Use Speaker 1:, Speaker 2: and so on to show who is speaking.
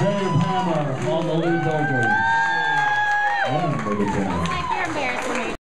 Speaker 1: Dave Hammer on the lead vocals. And the guitar.